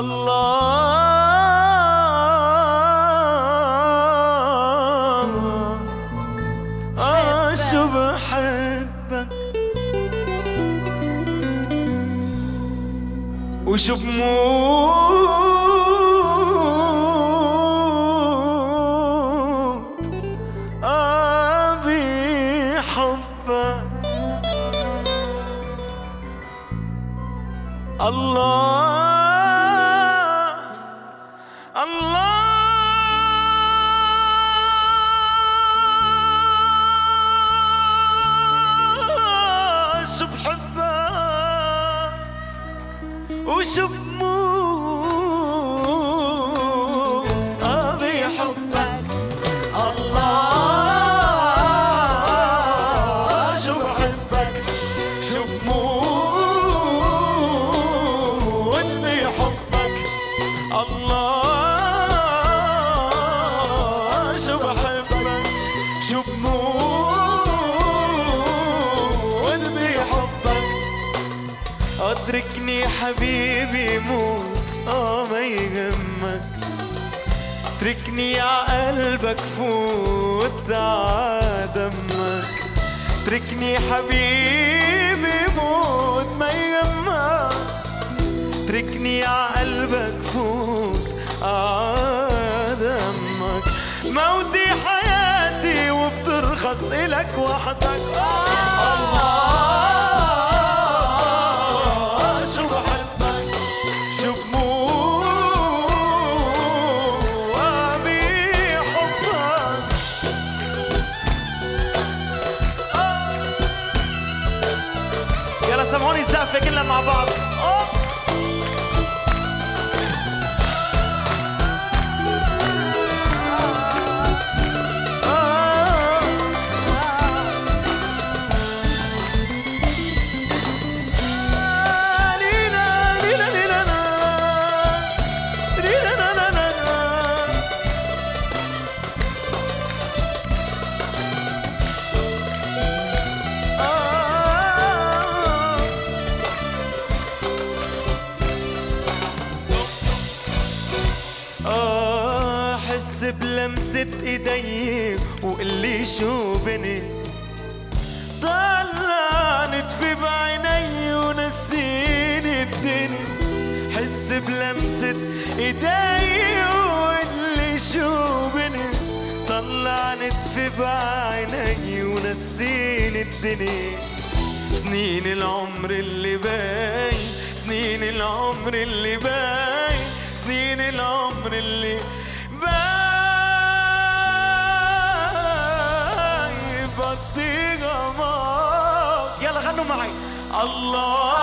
الله. آه شو بحبك. وشو بموت آه بحبك الله. الله! شو بحبك بموت بحبك اتركني حبيبي موت. آه ما يهمك. اتركني قلبك فوت. ع دمك. اتركني حبيبي موت. ما يهمك. اتركني قلبك فوت. ع دمك. موتي حياتي وبترخص إلك وحدك. الله شو بحبك شو بموت؟ بحبك يلا سمعوني كلنا مع بعض. بلمسة إيدي وقلي شو بني. طلعت في بعيني ونسيني الدنيا. حس بلمسة إيدي وقلي شو بني. طلعت في بعيني ونسيني الدنيا. سنين العمر اللي باين سنين العمر اللي باين سنين العمر اللي معي الله